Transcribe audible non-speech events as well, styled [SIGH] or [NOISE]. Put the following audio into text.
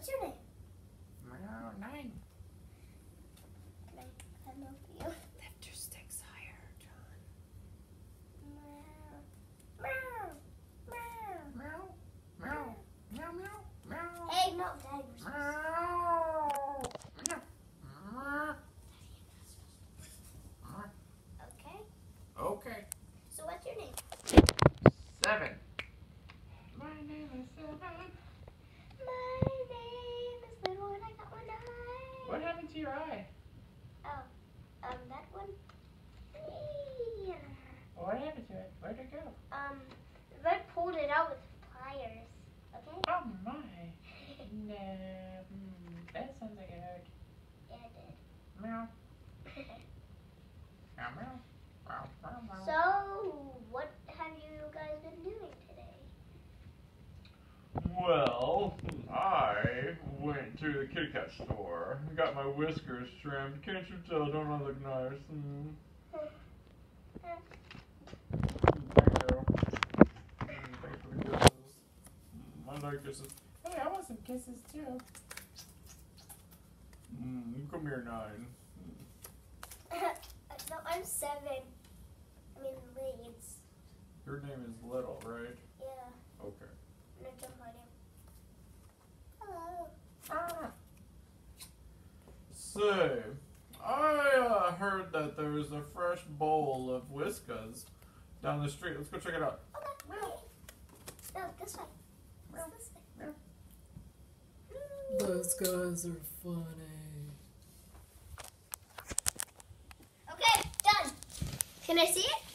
What's your name? Meow, nine. Can I come up you? Lift your sticks higher, John. Meow. Meow. Meow. Meow, meow, meow, meow, meow. Hey, no, Daddy. we're supposed to- Meow. Meow. Meow. Okay. Okay. So what's your name? Seven. My name is Seven. My name is Little and I got one eye. What happened to your eye? Oh, um, that one. What happened to it? Where'd it go? Um, Red pulled it out with pliers. Okay. Oh my. No. Hmm, that sounds like it hurt. Yeah, it did. Meow, [LAUGHS] meow. Meow, meow, meow. so, what have you guys been doing today? Well, I went to the kitty cat store. I got my whiskers trimmed. Can't you tell? Don't I look nice? Mm. Mm, Thanks for the kisses. Mm, I like kisses. Hey, I want some kisses too. Mm, come here, nine. [COUGHS] no, I'm seven. I mean, Leeds. Your name is Little, right? Yeah. Okay. No, John my name. Hello. Ah. Say, I uh, heard that there was a fresh bowl of whiskas down the street. Let's go check it out. Okay. No, this way. Meow. This way. Those guys are funny. Okay, done. Can I see it?